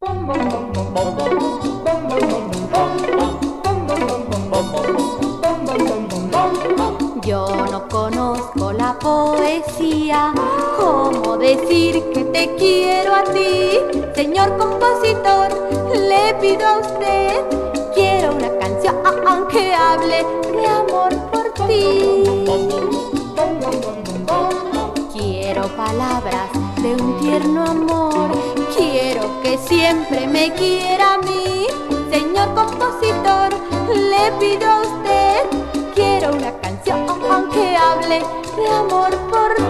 Yo no conozco la poesía, ¿cómo decir que te quiero a ti? Señor compositor, le pido a usted, quiero una canción aunque hable de amor por ti. Quiero palabras de un tierno amor, siempre me quiera a mí. Señor compositor, le pido a usted, quiero una canción aunque hable de amor por ti.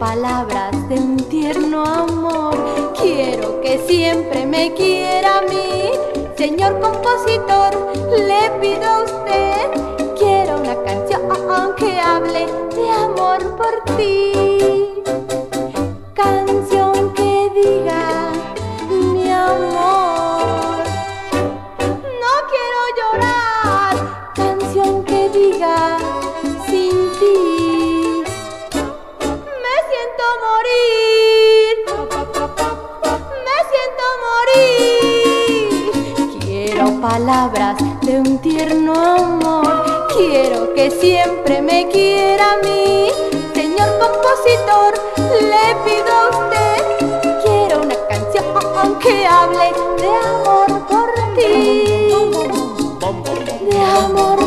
Palabras de un tierno amor. Quiero que siempre me quiera a mí. Señor compositor, le pido a usted. palabras de un tierno amor. Quiero que siempre me quiera a mí, señor compositor, le pido a usted. Quiero una canción que hable de amor por ti, de amor